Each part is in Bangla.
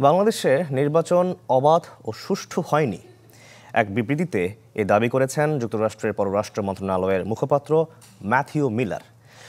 বাংলাদেশে নির্বাচন অবাধ ও সুষ্ঠু হয়নি। এক বিবৃতিতে এ দাবি করেছেন যুক্তরাষ্ট্রের পররাষ্ট্র মন্ত্রণালয়ের মুখপাত্র ম্যাথিউ মিলার।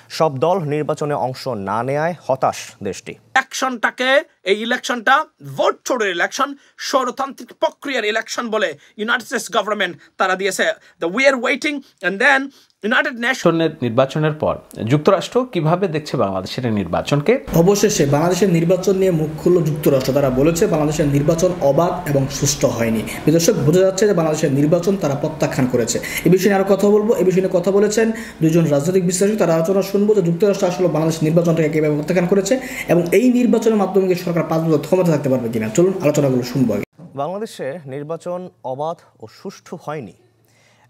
সব দল নির্বাচনে অংশ না নেয়ায় হতাশ দেশটি। ইলেকশনটাকে এই ইলেকশনটা ভোট ছোড়ের ইলেকশন স্বরতান্ত্রিক প্রক্রিয়ার ইলেকশন বলে ইউনাইটেড স্টেটস গভর্নমেন্ট তারা দিয়েছে। The we are waiting and then United Nation নির্বাচনের পর যুক্তরাষ্ট্র কীভাবে দেখছে বাংলাদেশের নির্বাচনকে? অবশেষে বাংলাদেশের নির্বাচন নিয়ে মুখ খুলল যুক্তরাষ্ট্র। তারা বলেছে বাংলাদেশের নির্বাচন অবাধ এবং সুষ্ঠু হয়নি। দর্শক বোঝা যাচ্ছে যে বাংলাদেশের নির্বাচন তারা প্রত্যাখ্যান করেছে। এ বিষয়ে আরও কথা বলব। এ বিষয়ে কথা বলেছেন দুজন রাজনৈতিক বিশ্লেষক। তারা আলোচনা শুনব যে যুক্তরাষ্ট্র আসলে বাংলাদেশ নির্বাচনটাকে কীভাবে প্রত্যাখ্যান করেছে এবং এই নির্বাচনের মাধ্যমে সরকার পাঁচ বছর ক্ষমতা থাকতে পারবে কিনা? চলুন আলোচনাগুলো শুনব আগে। বাংলাদেশে নির্বাচন অবাধ ও সুষ্ঠু হয়নি।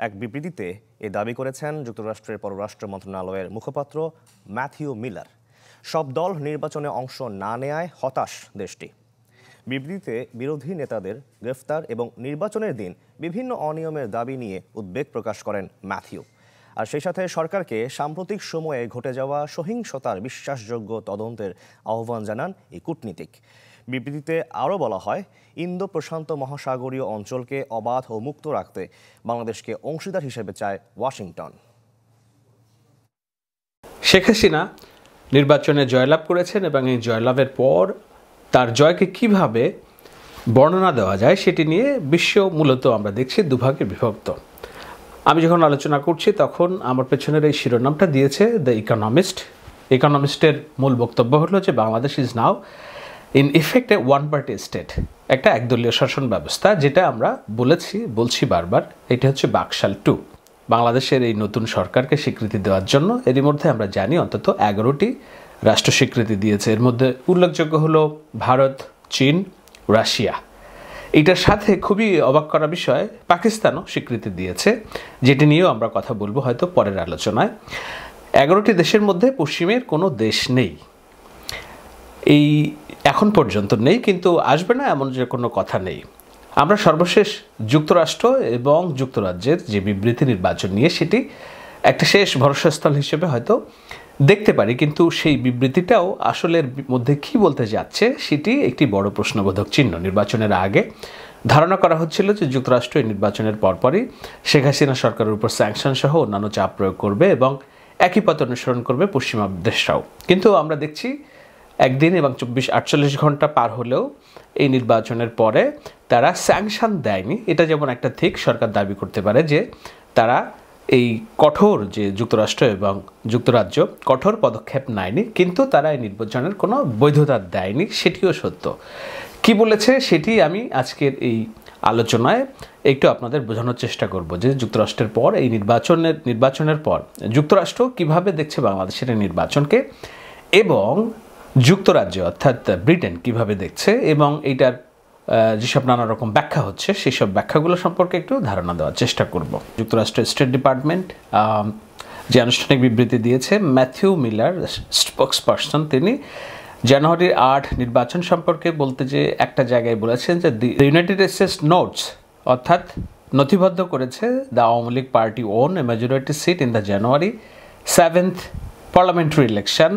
এক বিবৃতিতে এ দাবি করেছেন যুক্তরাষ্ট্রের পররাষ্ট্র মন্ত্রণালয়ের মুখপাত্র ম্যাথিউ মিলার। সব দল নির্বাচনে অংশ না নেয়ায় হতাশ দেশটি। বিবৃতিতে বিরোধী নেতাদের গ্রেফতার এবং নির্বাচনের দিন বিভিন্ন অনিয়মের দাবি নিয়ে উদ্বেগ প্রকাশ করেন ম্যাথিউ। আর সেই সাথে সরকারকে সাম্প্রতিক সময়ে ঘটে যাওয়া সহিংসতার বিশ্বাসযোগ্য তদন্তের আহ্বান জানান এই কূটনীতিক। বিবৃতিতে আরও বলা হয়, ইন্দো প্রশান্ত মহাসাগরীয় অঞ্চলকে অবাধ ও মুক্ত রাখতে বাংলাদেশকে অংশীদার হিসেবে চায় ওয়াশিংটন। শেখ হাসিনা নির্বাচনে জয়লাভ করেছেন এবং এই জয়লাভের পর তার জয়কে কীভাবে বর্ণনা দেওয়া যায় সেটি নিয়ে বিশ্ব মূলত আমরা দেখছি দুভাগে বিভক্ত। আমি যখন আলোচনা করছি, তখন আমার পেছনের এই শিরোনামটা দিয়েছে দ্য ইকোনমিস্ট ইকোনমিস্টের মূল বক্তব্য হলো যে, Bangladesh is now in effect a one party state একটা একদলীয় শাসন ব্যবস্থা, যেটা আমরা বলেছি, বলছি বারবার, এটা হচ্ছে বাকশাল টু বাংলাদেশের এই নতুন সরকারকে স্বীকৃতি দেওয়ার জন্য এরই মধ্যে আমরা জানি, অন্তত এগারোটি রাষ্ট্র স্বীকৃতি দিয়েছে। এর মধ্যে উল্লেখযোগ্য হলো ভারত, চীন, রাশিয়া। এটার সাথে খুবই অবাক করা বিষয়, পাকিস্তানও স্বীকৃতি দিয়েছে। যেটি নিয়েও আমরা কথা বলব হয়তো পরের আলোচনায়। এগারোটি দেশের মধ্যে পশ্চিমের কোনো দেশ নেই। এই এখন পর্যন্ত নেই, কিন্তু আসবে না এমন যে কোনো কথা নেই। আমরা সর্বশেষ যুক্তরাষ্ট্র এবং যুক্তরাজ্যের যে বিবৃতি নির্বাচন নিয়ে, সেটি একটা শেষ ভরসাস্থল হিসেবে হয়তো দেখতে পারি, কিন্তু সেই বিবৃতিটাও আসলের মধ্যে কি বলতে যাচ্ছে সেটি একটি বড় প্রশ্নবোধক চিহ্ন। নির্বাচনের আগে ধারণা করা হচ্ছিল যে যুক্তরাষ্ট্র এই নির্বাচনের পরপরই শেখ হাসিনা সরকারের উপর স্যাংশন সহ অন্যান্য চাপ প্রয়োগ করবে এবং একই পথ অনুসরণ করবে পশ্চিমা দেশরাও কিন্তু আমরা দেখছি একদিন এবং চব্বিশ আটচল্লিশ ঘণ্টা পার হলেও এই নির্বাচনের পরে তারা স্যাংশন দেয়নি। এটা যেমন একটা ঠিক, সরকার দাবি করতে পারে যে তারা এই কঠোর যে যুক্তরাষ্ট্র এবং যুক্তরাজ্য, কঠোর পদক্ষেপ নেয়নি, কিন্তু তারা এই নির্বাচনের কোনো বৈধতা দেয়নি, সেটিও সত্য। কি বলেছে সেটি আমি আজকের এই আলোচনায় একটু আপনাদের বোঝানোর চেষ্টা করব যে যুক্তরাষ্ট্রের পর, এই নির্বাচনের নির্বাচনের পর যুক্তরাষ্ট্র কীভাবে দেখছে বাংলাদেশের এই নির্বাচনকে এবং যুক্তরাজ্য অর্থাৎ ব্রিটেন কীভাবে দেখছে এবং এইটার যেসব নানা রকম ব্যাখ্যা হচ্ছে সেই সব ব্যাখ্যাগুলো সম্পর্কে একটু ধারণা দেওয়ার চেষ্টা করব। যুক্তরাষ্ট্রের স্টেট ডিপার্টমেন্ট যে আনুষ্ঠানিক বিবৃতি দিয়েছে, ম্যাথিউ মিলার স্পোক্স পার্সন তিনি জানুয়ারির আট নির্বাচন সম্পর্কে বলতে যে একটা জায়গায় বলেছেন যে দি ইউনাইটেড স্টেটস নোটস অর্থাৎ নথিবদ্ধ করেছে the Awami League party won a majority seat in the January seventh parliamentary election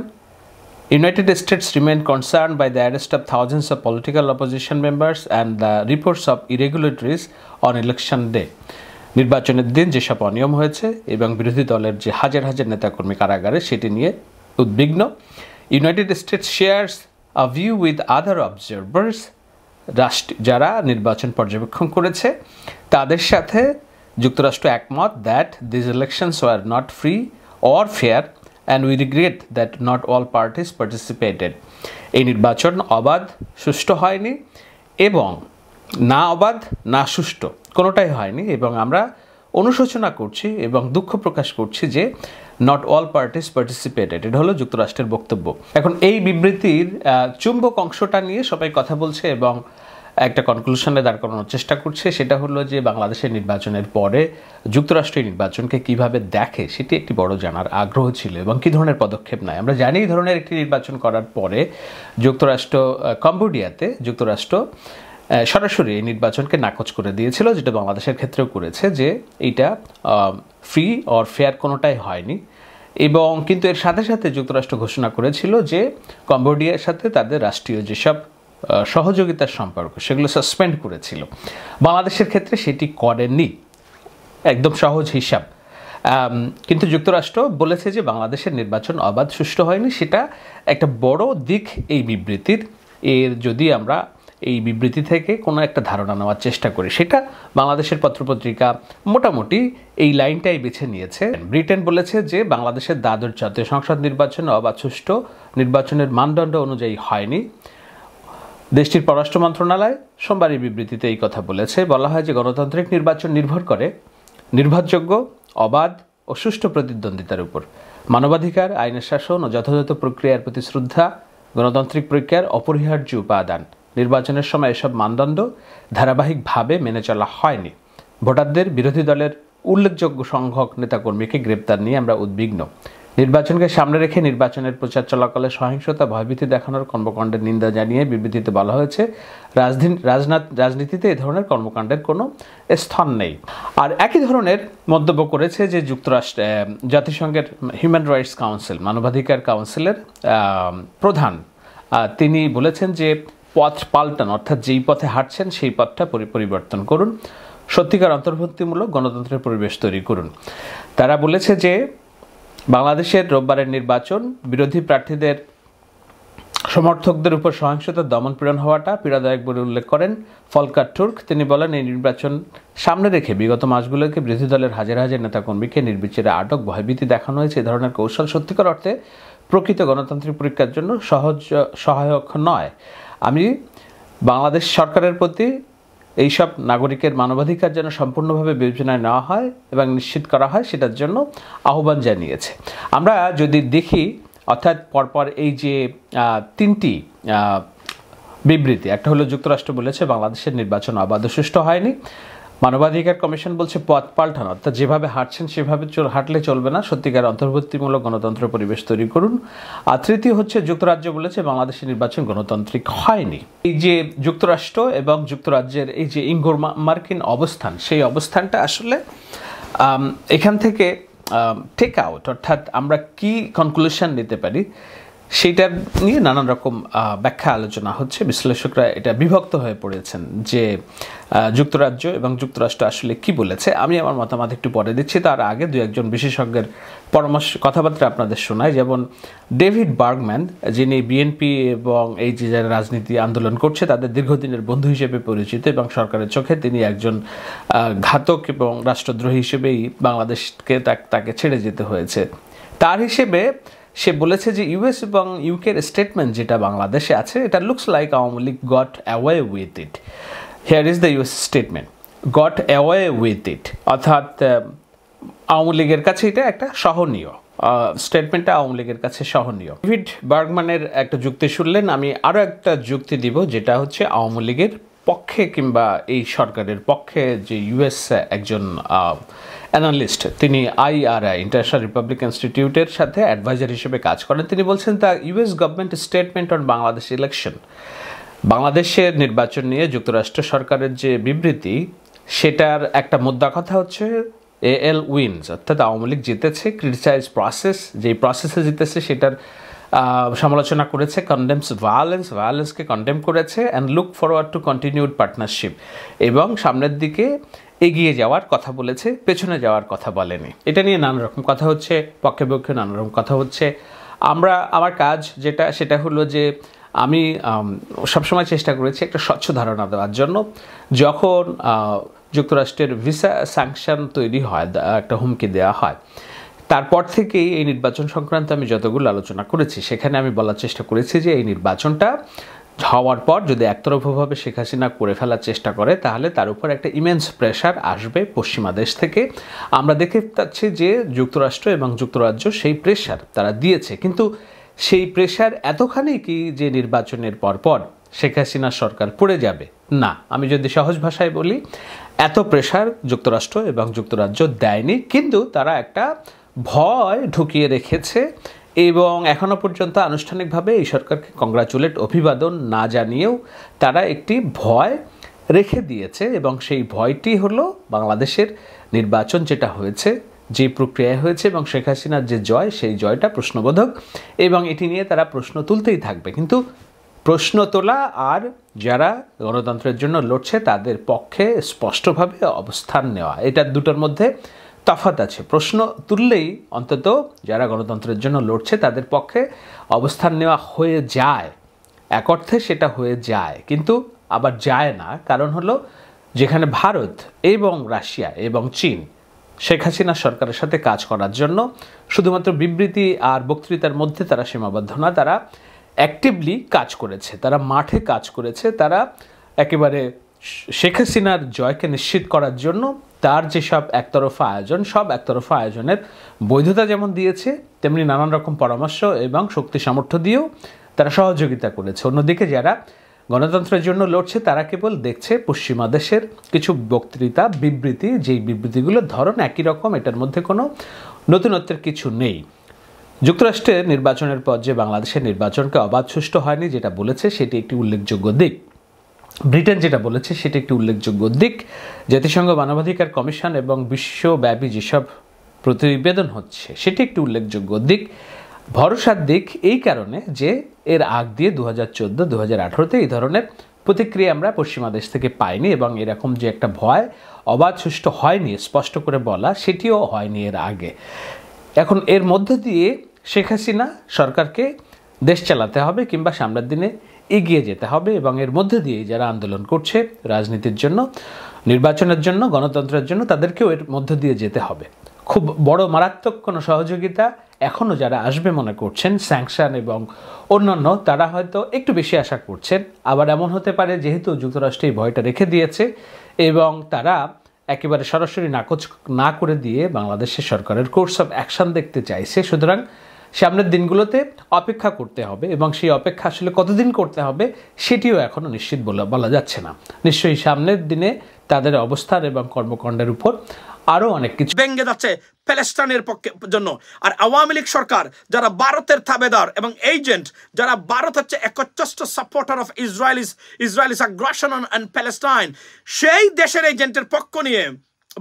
United States remain concerned by the arrest of thousands of political opposition members and the reports of irregularities on election day. নির্বাচনের দিন যেসব অনিয়ম হয়েছে এবং বিরোধী দলের যে হাজার হাজার নেতাকর্মী কারাগারে সেটি নিয়ে উদ্বিগ্ন United States shares a view with other observers রাষ্ট্র যারা নির্বাচন পর্যবেক্ষণ করেছে, তাদের সাথে যুক্তরাষ্ট্র একমত that this elections were not free or fair and we regret that not all parties participated এই নির্বাচন অবাধ, সুষ্ঠু হয়নি এবং না অবাধ, না সুষ্ঠু, কোনোটাই হয়নি এবং আমরা অনুশোচনা করছি এবং দুঃখ প্রকাশ করছি যে নট অল পার্টিস পার্টিসিপেটেড এটা হলো যুক্তরাষ্ট্রের বক্তব্য। এখন এই বিবৃতির চুম্বক অংশটা নিয়ে সবাই কথা বলছে এবং একটা কনক্লুশনে দাঁড় করানোর চেষ্টা করছে। সেটা হলো যে, বাংলাদেশের নির্বাচনের পরে যুক্তরাষ্ট্রের নির্বাচনকে কীভাবে দেখে সেটি একটি বড় জানার আগ্রহ ছিল এবং কী ধরনের পদক্ষেপ নেয়। আমরা জানি এই ধরনের একটি নির্বাচন করার পরে যুক্তরাষ্ট্র কম্বোডিয়াতে যুক্তরাষ্ট্র সরাসরি এই নির্বাচনকে নাকচ করে দিয়েছিল, যেটা বাংলাদেশের ক্ষেত্রেও করেছে যে, এইটা ফ্রি অর ফেয়ার কোনোটাই হয়নি। এবং কিন্তু এর সাথে সাথে যুক্তরাষ্ট্র ঘোষণা করেছিল যে, কম্বোডিয়ার সাথে তাদের রাষ্ট্রীয় যেসব সহযোগিতার সম্পর্ক, সেগুলো সাসপেন্ড করেছিল। বাংলাদেশের ক্ষেত্রে সেটি করেনি একদম সহজ হিসাব। কিন্তু যুক্তরাষ্ট্র বলেছে যে বাংলাদেশের নির্বাচন অবাধ, সুষ্ঠু হয়নি। সেটা একটা বড় দিক এই বিবৃতির। এর যদি আমরা এই বিবৃতি থেকে কোনো একটা ধারণা নেওয়ার চেষ্টা করি, সেটা বাংলাদেশের পত্রপত্রিকা মোটামুটি এই লাইনটাই বেছে নিয়েছে। ব্রিটেন বলেছে যে বাংলাদেশের দ্বাদশ জাতীয় সংসদ নির্বাচন অবাধ, সুষ্ঠু নির্বাচনের মানদণ্ড অনুযায়ী হয়নি। দেশটির পররাষ্ট্র মন্ত্রণালয় সোমবার এই বিবৃতিতে এই কথা বলেছে। বলা হয় যে গণতান্ত্রিক নির্বাচন নির্ভর করে নির্ভরযোগ্য, অবাধ ও সুষ্ঠু প্রতিদ্বন্দ্বিতার উপর। মানবাধিকার, আইনের শাসন ও যথাযথ প্রক্রিয়ার প্রতি শ্রদ্ধা, গণতান্ত্রিক প্রক্রিয়ার অপরিহার্য উপাদান। নির্বাচনের সময় এসব মানদণ্ড ধারাবাহিকভাবে মেনে চলা হয়নি। ভোটারদের বিরোধী দলের উল্লেখযোগ্য সংখ্যক নেতাকর্মীকে গ্রেপ্তার নিয়ে আমরা উদ্বিগ্ন। নির্বাচনকে সামনে রেখে নির্বাচনের প্রচার চলাকালে সহিংসতা, ভয়ভীতি দেখানোর কর্মকাণ্ডের নিন্দা জানিয়ে বিবৃতিতে বলা হয়েছে রাজনীতিতে এ ধরনের কর্মকাণ্ডের কোনো স্থান নেই। আর একই ধরনের মন্তব্য করেছে যে যুক্তরাষ্ট্র জাতিসংঘের হিউম্যান রাইটস কাউন্সিল মানবাধিকার কাউন্সিলের প্রধান। তিনি বলেছেন যে পথ পাল্টান, অর্থাৎ যেই পথে হাঁটছেন সেই পথটা পরি- পরিবর্তন করুন। সত্যিকার অন্তর্ভুক্তিমূলক গণতন্ত্রের পরিবেশ তৈরি করুন। তারা বলেছে যে বাংলাদেশের রোববারের নির্বাচন, বিরোধী প্রার্থীদের সমর্থকদের উপর সহিংসতা দমন পীড়ন হওয়াটা পীড়াদায়ক বলে উল্লেখ করেন ফলকার তুর্ক। তিনি বলেন, এই নির্বাচন সামনে রেখে বিগত মাসগুলোকে বিরোধী দলের হাজার হাজার নেতাকর্মীকে নির্বিচারে আটক, ভয়ভীতি দেখানো হয়েছে। এ ধরনের কৌশল সত্যিকার অর্থে প্রকৃত গণতান্ত্রিক পরীক্ষার জন্য সহজ, সহায়ক নয়। আমি বাংলাদেশ সরকারের প্রতি এইসব নাগরিকের মানবাধিকার যেন সম্পূর্ণভাবে বিবেচনায় নেওয়া হয় এবং নিশ্চিত করা হয়, সেটার জন্য আহ্বান জানিয়েছে। আমরা যদি দেখি, অর্থাৎ পরপর এই যে তিনটি বিবৃতি, একটা হলো যুক্তরাষ্ট্র বলেছে বাংলাদেশের নির্বাচন অবাধ সুষ্ঠু হয়নি মানবাধিকার কমিশন বলছে পথ পাল্টানো। অর্থাৎ যেভাবে হাঁটছেন, সেভাবে হাঁটলে চলবে না। সত্যিকার অন্তর্ভুক্তিমূলক গণতন্ত্র পরিবেশ তৈরি করুন। আর তৃতীয় হচ্ছে, যুক্তরাজ্য বলেছে বাংলাদেশের নির্বাচন গণতান্ত্রিক হয়নি। এই যে যুক্তরাষ্ট্র এবং যুক্তরাজ্যের এই যে ইঙ্গোর মার্কিন অবস্থান, সেই অবস্থানটা আসলে এখান থেকে টেক আউট অর্থাৎ আমরা কি কনক্লুশন নিতে পারি? সেইটা নিয়ে নানান রকম ব্যাখ্যা আলোচনা হচ্ছে। বিশ্লেষকরা এটা বিভক্ত হয়ে পড়েছেন যে যুক্তরাজ্য এবং যুক্তরাষ্ট্র আসলে কি বলেছে। আমি আমার মতামত একটু পরে দিচ্ছি। তার আগে দু একজন বিশেষজ্ঞের পরামর্শ, কথাবার্তা আপনাদের শোনায় যেমন ডেভিড বার্গম্যান, যিনি বিএনপি এবং এই যে যারা রাজনীতি আন্দোলন করছে, তাদের দীর্ঘদিনের বন্ধু হিসেবে পরিচিত এবং সরকারের চোখে তিনি একজন ঘাতক এবং রাষ্ট্রদ্রোহী হিসেবেই বাংলাদেশকে তাক- ছেড়ে যেতে হয়েছে। তার হিসেবে সে বলেছে যে ইউএস এবং ইউকের স্টেটমেন্ট যেটা বাংলাদেশে আছে, এটা looks like Awami League got away with it here is the US statement got away with it অর্থাৎ আওয়ামী লীগের কাছে এটা একটা সহনীয় স্টেটমেন্টটা আওয়ামী লীগের কাছে সহনীয়। ডেভিড বার্গম্যানের একটা যুক্তি শুনলেন, আমি আরও একটা যুক্তি দিব, যেটা হচ্ছে আওয়ামী লীগের পক্ষে কিংবা এই সরকারের পক্ষে যে ইউএস একজন অ্যানালিস্ট। তিনি আইআরআই ইন্টারন্যাশনাল রিপাবলিক ইনস্টিটিউটের সাথে অ্যাডভাইজার হিসেবে কাজ করেন। তিনি বলছেন the US government statement on Bangladesh election বাংলাদেশের নির্বাচন নিয়ে যুক্তরাষ্ট্র সরকারের যে বিবৃতি, সেটার একটা মুদ্রা কথা হচ্ছে এ এল উইনস অর্থাৎ আওয়ামী লীগ জিতেছে ক্রিটিসাইজ প্রসেস যেই প্রসেসে জিতেছে, সেটার সমালোচনা করেছে কন্ডেমস ভায়োলেন্স ভায়োলেন্সকে কন্ডেম করেছে and look forward to continued partnership এবং সামনের দিকে এগিয়ে যাওয়ার কথা বলেছে, পেছনে যাওয়ার কথা বলেনি। এটা নিয়ে নানা রকম কথা হচ্ছে, পক্ষে পক্ষে নানা রকম কথা হচ্ছে। আমরা, আমার কাজ যেটা, সেটা হলো যে আমি সবসময় চেষ্টা করেছি একটা স্বচ্ছ ধারণা দেওয়ার জন্য। যখন যুক্তরাষ্ট্রের ভিসা স্যাংশন তৈরি হয় একটা হুমকি দেওয়া হয়, তারপর থেকেই এই নির্বাচন সংক্রান্ত আমি যতগুলো আলোচনা করেছি, সেখানে আমি বলার চেষ্টা করেছি যে এই নির্বাচনটা হওয়ার পর যদি একতরফাভাবে শেখ হাসিনা করে ফেলার চেষ্টা করে, তাহলে তার উপর একটা ইমেন্স প্রেশার আসবে পশ্চিমা দেশ থেকে। আমরা দেখে পাচ্ছি যে যুক্তরাষ্ট্র এবং যুক্তরাজ্য সেই প্রেশার তারা দিয়েছে। কিন্তু সেই প্রেশার এতখানি কি যে নির্বাচনের পরপর শেখ হাসিনা সরকার পড়ে যাবে? না, আমি যদি সহজ ভাষায় বলি, এত প্রেশার যুক্তরাষ্ট্র এবং যুক্তরাজ্য দেয়নি। কিন্তু তারা একটা ভয় ঢুকিয়ে রেখেছে এবং এখনও পর্যন্ত আনুষ্ঠানিকভাবে এই সরকারকে কংগ্রাচুলেট অভিবাদন না জানিয়েও তারা একটি ভয় রেখে দিয়েছে এবং সেই ভয়টি হলো বাংলাদেশের নির্বাচন যেটা হয়েছে, যে প্রক্রিয়ায় হয়েছে এবং শেখ হাসিনার যে জয়, সেই জয়টা প্রশ্নবোধক এবং এটি নিয়ে তারা প্রশ্ন তুলতেই থাকবে। কিন্তু প্রশ্ন তোলা আর যারা গণতন্ত্রের জন্য লড়ছে তাদের পক্ষে স্পষ্টভাবে অবস্থান নেওয়া, এটা দুটোর মধ্যে তফাত আছে। প্রশ্ন তুললেই অন্তত যারা গণতন্ত্রের জন্য লড়ছে তাদের পক্ষে অবস্থান নেওয়া হয়ে যায়। এক অর্থে সেটা হয়ে যায়, কিন্তু আবার যায় না। কারণ হলো যেখানে ভারত এবং রাশিয়া এবং চীন, শেখ হাসিনা সরকারের সাথে কাজ করার জন্য শুধুমাত্র বিবৃতি আর বক্তৃতার মধ্যে তারা সীমাবদ্ধ না, তারা অ্যাক্টিভলি কাজ করেছে, তারা মাঠে কাজ করেছে, তারা একেবারে শেখ হাসিনার জয়কে নিশ্চিত করার জন্য তার যেসব একতরফা আয়োজন, সব একতরফা আয়োজনের বৈধতা যেমন দিয়েছে, তেমনি নানান রকম পরামর্শ এবং শক্তি সামর্থ্য দিয়েও তারা সহযোগিতা করেছে। অন্যদিকে যারা গণতন্ত্রের জন্য লড়ছে, তারা কেবল দেখছে পশ্চিমা দেশের কিছু বক্তৃতা, বিবৃতি, যেই বিবৃতিগুলোর ধরন একই রকম, এটার মধ্যে কোনো নতুনত্বের কিছু নেই। যুক্তরাষ্ট্রের নির্বাচনের পর যে বাংলাদেশের নির্বাচনকে অবাধ সুষ্ঠু হয়নি, যেটা বলেছে, সেটি একটি উল্লেখযোগ্য দিক। ব্রিটেন যেটা বলেছে সেটা একটি উল্লেখযোগ্য দিক। জাতিসংঘ মানবাধিকার কমিশন এবং বিশ্বব্যাপী যেসব প্রতিবেদন হচ্ছে, সেটি একটি উল্লেখযোগ্য দিক। ভরসার দিক এই কারণে যে এর আগ দিয়ে দু হাজার চোদ্দ দু হাজার আঠারোতে এই ধরনের প্রতিক্রিয়া আমরা পশ্চিমা দেশ থেকে পাইনি এবং এরকম যে একটা ভয়, অবাধ সুষ্ঠু হয়নি, স্পষ্ট করে বলা, সেটিও হয়নি এর আগে। এখন এর মধ্য দিয়ে শেখ হাসিনা সরকারকে দেশ চালাতে হবে কিংবা সামনের দিনে এগিয়ে যেতে হবে এবং এর মধ্যে দিয়ে যারা আন্দোলন করছে রাজনীতির জন্য, নির্বাচনের জন্য, গণতন্ত্রের জন্য, তাদেরকেও এর মধ্য দিয়ে যেতে হবে। খুব বড় মারাত্মক কোনো সহযোগিতা এখনও যারা আসবে মনে করছেন, স্যাংশন এবং অন্যান্য, তারা হয়তো একটু বেশি আশা করছেন আবার এমন হতে পারে যেহেতু যুক্তরাষ্ট্র এই ভয়টা রেখে দিয়েছে এবং তারা একেবারে সরাসরি নাকচ না করে দিয়ে বাংলাদেশের সরকারের কোর্স অফ অ্যাকশন দেখতে চাইছে। সুতরাং সামনের দিনগুলোতে অপেক্ষা করতে হবে এবং সেই অপেক্ষা আসলে কতদিন করতে হবে সেটিও এখনও নিশ্চিত বলা যাচ্ছে না। নিশ্চয়ই সামনের দিনে তাদের অবস্থান এবং কর্মকাণ্ডের উপর আরও অনেক কিছু ভেঙে যাচ্ছে প্যালেস্টাইনের পক্ষে জন্য। আর আওয়ামী লীগ সরকার যারা ভারতের থাবেদার এবং এজেন্ট, যারা ভারত হচ্ছে একচ্ছষ্ট সাপোর্টার অফ ইসরায়েলিস ইসরায়েলিস আগ্রাসন অ্যান্ড প্যালেস্টাইন সেই দেশের এজেন্টের পক্ষ নিয়ে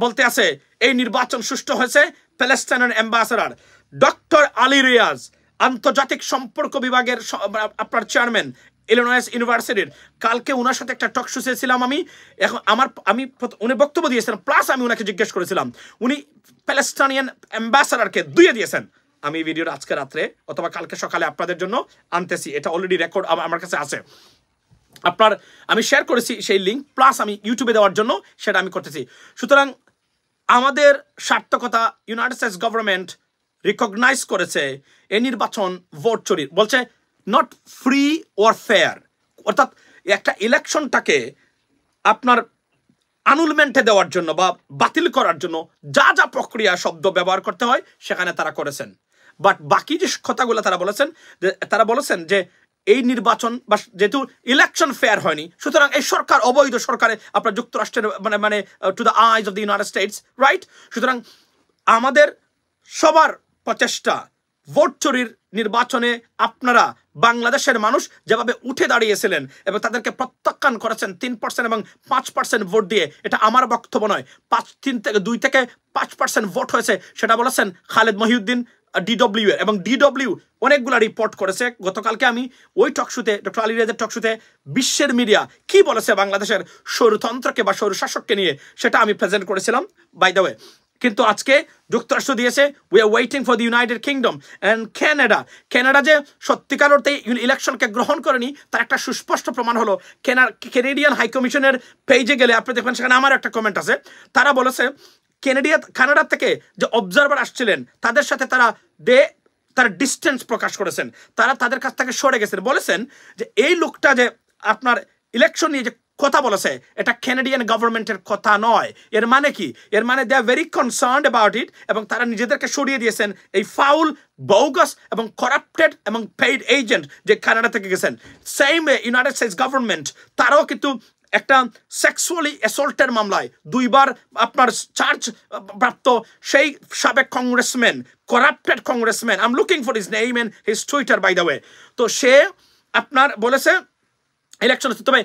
বলতে আছে, এই নির্বাচন সুষ্ঠু হয়েছে, প্যালেস্টাইনের অ্যাম্বাসাডার ডক্টর আলী রিয়াজ, আন্তর্জাতিক সম্পর্ক বিভাগের আপনার চেয়ারম্যান, ইলিনয়েস ইউনিভার্সিটির। কালকে ওনার সাথে একটা টক শো ছিলাম আমি। এখন আমার আমি উনি বক্তব্য দিয়েছিলেন প্লাস আমি ওনাকে জিজ্ঞেস করেছিলাম। উনি প্যালেস্টাইনিয়ান অ্যাম্বাসাডারকে দুইয়ে দিয়েছেন। আমি এই ভিডিওটা আজকে রাত্রে অথবা কালকে সকালে আপনাদের জন্য আনতেছি। এটা অলরেডি রেকর্ড আমার কাছে আছে। আপনার, আমি শেয়ার করেছি সেই লিঙ্ক প্লাস আমি ইউটিউবে দেওয়ার জন্য সেটা আমি করতেছি। সুতরাং আমাদের সার্থকতা ইউনাইটেড স্টেটস গভর্নমেন্ট রিকগনাইজ করেছে এই নির্বাচন ভোট চুরি। বলছে নট ফ্রি ওর ফেয়ার অর্থাৎ একটা ইলেকশনটাকে আপনার আনুলমেন্টে দেওয়ার জন্য বা বাতিল করার জন্য যা যা প্রক্রিয়া শব্দ ব্যবহার করতে হয়, সেখানে তারা করেছেন। বাট বাকি যে কথাগুলো তারা বলেছেন তারা বলেছেন যে এই নির্বাচন বা যেহেতু ইলেকশন ফেয়ার হয়নি, সুতরাং এই সরকার, অবৈধ সরকারে আপনার যুক্তরাষ্ট্রের মানে মানে to the eyes of the United States right সুতরাং আমাদের সবার প্রচেষ্টা। ভোট চুরির নির্বাচনে আপনারা বাংলাদেশের মানুষ যেভাবে উঠে দাঁড়িয়েছিলেন এবং তাদেরকে প্রত্যাখ্যান করেছেন তিন পার্সেন্ট এবং পাঁচ পার্সেন্ট ভোট দিয়ে, এটা আমার বক্তব্য নয়। পাঁচ, তিন থেকে দুই থেকে পাঁচ পার্সেন্ট ভোট হয়েছে, সেটা বলেছেন খালেদ মহিউদ্দিন ডিডব্লিউ এবং ডিডব্লিউ অনেকগুলো রিপোর্ট করেছে। গতকালকে আমি ওই টকশুতে ডক্টর আলী রেজের টকশুতে বিশ্বের মিডিয়া কি বলেছে বাংলাদেশের সৌরতন্ত্রকে বা সৌরশাসককে নিয়ে, সেটা আমি প্রেজেন্ট করেছিলাম। বাই ওয়ে কিন্তু আজকে যুক্তরাষ্ট্র দিয়েছে we are waiting for the United Kingdom and Canada Canada যে সত্যিকার অর্থে ইলেকশনকে গ্রহণ করেনি, তার একটা সুস্পষ্ট প্রমাণ হলো কেনেডিয়ান হাই কমিশনের পেজে গেলে, আপনি দেখবেন সেখানে আমার একটা কমেন্ট আছে। তারা বলেছে কেনেডিয়া কানাডা থেকে যে অবজারভার আসছিলেন, তাদের সাথে তারা দে, তারা ডিস্টেন্স প্রকাশ করেছেন। তারা তাদের কাছ থেকে সরে গেছেন। বলেছেন যে, এই লোকটা যে আপনার ইলেকশন নিয়ে যে কথা বলেছে। এটা ক্যানাডিয়ান গভর্নমেন্টের কথা নয়। এর মানে কি? এর মানে they are very concern about it এবং তারা নিজেদেরকে সরিয়ে দিয়েছেন এই ফাউল বৌগাস এবং করাপ্টেড এবং পেইড এজেন্ট যে কানাডা থেকে গেছেন। সেম ইউনাইটেড স্টেটস গভর্নমেন্ট তারাও কিন্তু একটা সেক্সুয়ালি অ্যাসল্টের মামলায় দুইবার আপনার চার্জ প্রাপ্ত সেই সাবেক congressman corrupted congressman I am looking for his name and his Twitter by the way তো সে আপনার বলেছে ইলেকশন হচ্ছে, তবে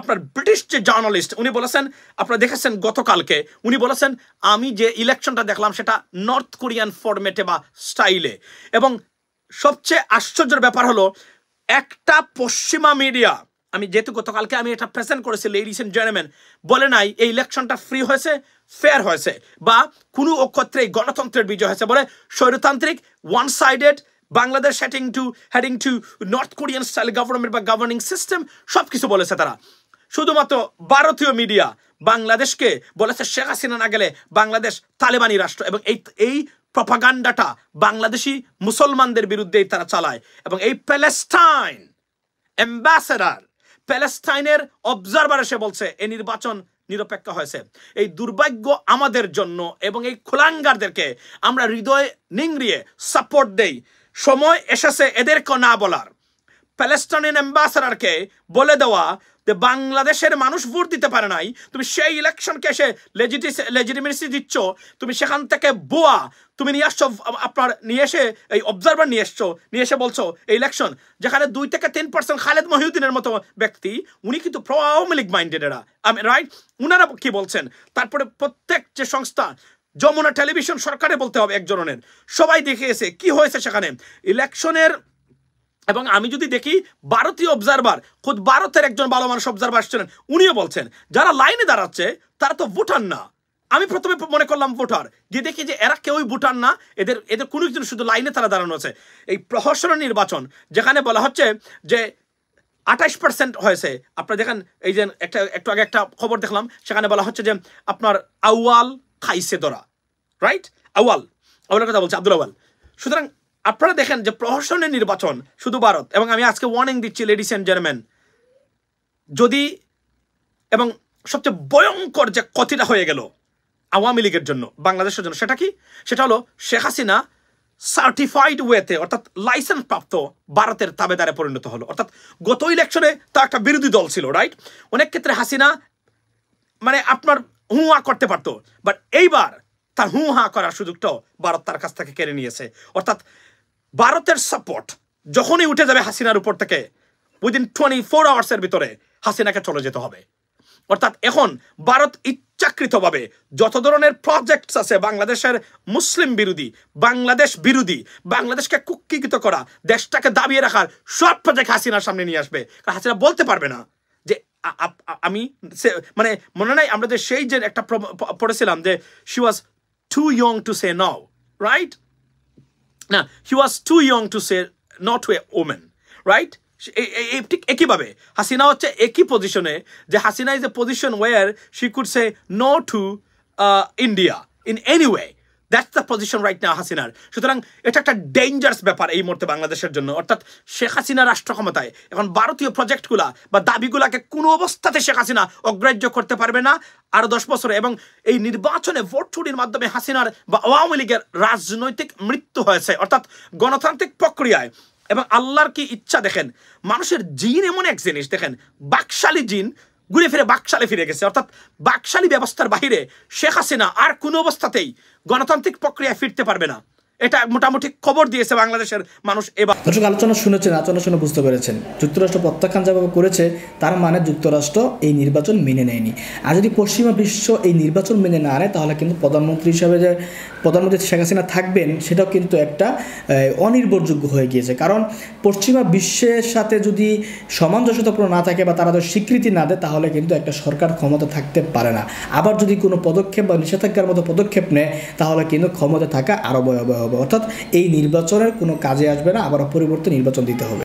আপনার ব্রিটিশ যে জার্নালিস্ট উনি বলেছেন, আপনারা দেখেছেন গতকালকে, উনি বলেছেন, আমি যে ইলেকশনটা দেখলাম, সেটা নর্থ কোরিয়ান ফরম্যাটে বা স্টাইলে এবং সবচেয়ে আশ্চর্যের ব্যাপার হলো, একটা পশ্চিমা মিডিয়া আমি যেহেতু গতকালকে আমি এটা প্রেজেন্ট করেছি লেডিস এন্ড জেন্টলম্যান বলে নাই, এই ইলেকশনটা ফ্রি হয়েছে ফেয়ার হয়েছে, বা কোনো অক্ষত্রে গণতন্ত্রের বিজয় হয়েছে বলে স্বৈরতান্ত্রিক one sided Bangladesh heading to heading to North Korean style government বা গভর্নিং সিস্টেম সব কিছু বলেছে তারা। শুধুমাত্র ভারতীয় মিডিয়া বাংলাদেশকে বলেছে শেখ হাসিনা না গেলে বাংলাদেশ তালেবানি রাষ্ট্র এবং এই এই প্রপাগান্ডাটা বাংলাদেশি মুসলমানদের বিরুদ্ধেই তারা চালায়। এবং এই প্যালেস্টাইন অ্যাম্বাসেডার প্যালেস্টাইনের অবজারভার এসে বলছে এই নির্বাচন নিরপেক্ষ হয়েছে। এই দুর্ভাগ্য আমাদের জন্য এবং এই খোলাঙ্গারদেরকে আমরা হৃদয় নিংড়িয়ে সাপোর্ট দেই। সময় এসেছে এদেরকে না বলার। প্যালেস্টাইন অ্যাম্বাসেডারকে বলে দেওয়া, যে বাংলাদেশের মানুষ ভোট দিতে পারে নাই, তুমি সেই ইলেকশনকে এসে লেজিটিমেসি দিচ্ছ, তুমি সেখান থেকে বোয়া, তুমি নিয়ে আসছো, আপনার নিয়ে এসে, এই অবজারভার নিয়ে এসছো, নিয়ে এসে বলছো, এই ইলেকশন যেখানে দুই থেকে তিন পার্সেন্ট খালেদ মহিউদ্দিনের মতো ব্যক্তি, উনি কিন্তু প্রো লীগ মাইন্ডেড এরা। রাইট উনারা কি বলছেন? তারপরে প্রত্যেক যে সংস্থা যমুনা টেলিভিশন সরকারে বলতে হবে একজনের সবাই দেখিয়েছে। কি হয়েছে সেখানে? ইলেকশনের এবং আমি যদি দেখি, ভারতীয় অবজারভার খুদ ভারতের একজন ভালো মানুষ অবজারভার আসছিলেন, উনিও বলছেন, যারা লাইনে দাঁড়াচ্ছে, তারা তো ভোটার না। আমি প্রথমে মনে করলাম ভোটার। গিয়ে দেখি যে এরা কেউই ভোটার না, এদের এদের কোনো একজন শুধু লাইনে তারা দাঁড়ানো আছে। এই প্রহসনের নির্বাচন, যেখানে বলা হচ্ছে যে আঠাইশ পার্সেন্ট হয়েছে। আপনারা দেখেন, এই যে একটা, একটু আগে একটা খবর দেখলাম, সেখানে বলা হচ্ছে যে আপনার আউয়াল খাইছে দরা রাইট আউয়াল, আউয়ালের কথা বলছে আব্দুল আউয়াল। সুতরাং আপনারা দেখেন যে প্রহসনের নির্বাচন শুধু ভারত, এবং আমি আজকে ওয়ার্নিং দিচ্ছি লেডিস অ্যান্ড জেন্টলম্যান যদি এবং সবচেয়ে ভয়ঙ্কর যে ক্ষতিটা হয়ে গেল আওয়ামী লীগের জন্য, বাংলাদেশের জন্য, সেটা কি? সেটা হলো শেখ হাসিনা সার্টিফাইড ওয়েতে অর্থাৎ লাইসেন্স প্রাপ্ত ভারতের তাবেদারে পরিণত হলো। অর্থাৎ গত ইলেকশনে তা একটা বিরোধী দল ছিল রাইট অনেক ক্ষেত্রে হাসিনা মানে আপনার হুয়া করতে পারতো। বাট এইবার তার হু হা করার সুযোগটাও ভারত তার কাছ থেকে কেড়ে নিয়েছে। অর্থাৎ ভারতের সাপোর্ট যখনই উঠে যাবে হাসিনার উপর থেকে উইদিন টোয়েন্টি ফোর আওয়ার্সের ভিতরে হাসিনাকে চলে যেতে হবে। অর্থাৎ এখন ভারত ইচ্ছাকৃতভাবে যত ধরনের প্রজেক্ট আছে, বাংলাদেশের মুসলিম বিরোধী, বাংলাদেশ বিরোধী, বাংলাদেশকে কুক্ষিকৃত করা, দেশটাকে দাবিয়ে রাখার সব প্রজেক্ট হাসিনার সামনে নিয়ে আসবে। হাসিনা বলতে পারবে না। আমি মানে মনে নাই, আমরা যে সেই যে একটা পড়েছিলাম যে she was too young to say now right না he was too young to say not a women right ঠিক একইভাবে, হাসিনা হচ্ছে একই পজিশনে যে Hasina is a position where she could say no to India in any way that's the position right না হাসিনার। সুতরাং এটা একটা ডেঞ্জারাস ব্যাপার এই মুহূর্তে বাংলাদেশের জন্য। অর্থাৎ শেখ হাসিনা রাষ্ট্র ক্ষমতায়। এখন ভারতীয় প্রজেক্টগুলা বা দাবিগুলাকে কোনো অবস্থাতে শেখ হাসিনা অগ্রাহ্য করতে পারবে না আরও দশ বছরে। এবং এই নির্বাচনে ভোট চুরির মাধ্যমে হাসিনার বা আওয়ামী লীগের রাজনৈতিক মৃত্যু হয়েছে। অর্থাৎ গণতান্ত্রিক প্রক্রিয়ায়। এবং আল্লাহর কি ইচ্ছা দেখেন? মানুষের জিন এমন এক জিনিস। দেখেন, বাকশালী জিন ঘুরে ফিরে বাকশালে ফিরে গেছে। অর্থাৎ বাকশালী ব্যবস্থার বাহিরে শেখ হাসিনা আর কোনো অবস্থাতেই গণতান্ত্রিক প্রক্রিয়ায় ফিরতে পারবে না। এটা মোটামুটি খবর দিয়েছে বাংলাদেশের মানুষ এবার। দর্শক, আলোচনা শুনেছেন, আলোচনা শুনে বুঝতে পেরেছেন। যুক্তরাষ্ট্র প্রত্যাখ্যান যেভাবে করেছে, তার মানে যুক্তরাষ্ট্র এই নির্বাচন মেনে নেয়নি। আর যদি পশ্চিমা বিশ্ব এই নির্বাচন মেনে না নেয়, তাহলে কিন্তু প্রধানমন্ত্রী হিসাবে যে প্রধানমন্ত্রী শেখ হাসিনা থাকবেন, সেটাও কিন্তু একটা অনির্ভরযোগ্য হয়ে গিয়েছে। কারণ পশ্চিমা বিশ্বের সাথে যদি সামঞ্জস্যতাপূর্ণ না থাকে বা তারা যদি স্বীকৃতি না দেয়, তাহলে কিন্তু একটা সরকার ক্ষমতা থাকতে পারে না। আবার যদি কোনো পদক্ষেপ বা নিষেধাজ্ঞার মতো পদক্ষেপ নেয়, তাহলে কিন্তু ক্ষমতা থাকা আরও ভয়াবহ হবে অর্থাৎ এই নির্বাচনের কোনো কাজে আসবে না আবার পরিবর্তে নির্বাচন দিতে হবে।